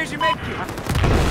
Here's your medkit.